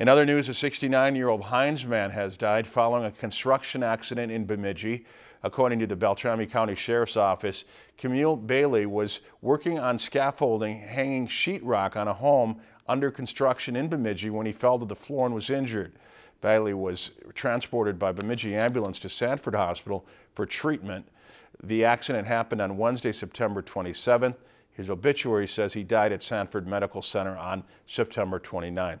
In other news, a 69-year-old Hines man has died following a construction accident in Bemidji. According to the Beltrami County Sheriff's Office, Camille Bailey was working on scaffolding hanging sheetrock on a home under construction in Bemidji when he fell to the floor and was injured. Bailey was transported by Bemidji ambulance to Sanford Hospital for treatment. The accident happened on Wednesday, September 27th. His obituary says he died at Sanford Medical Center on September 29th.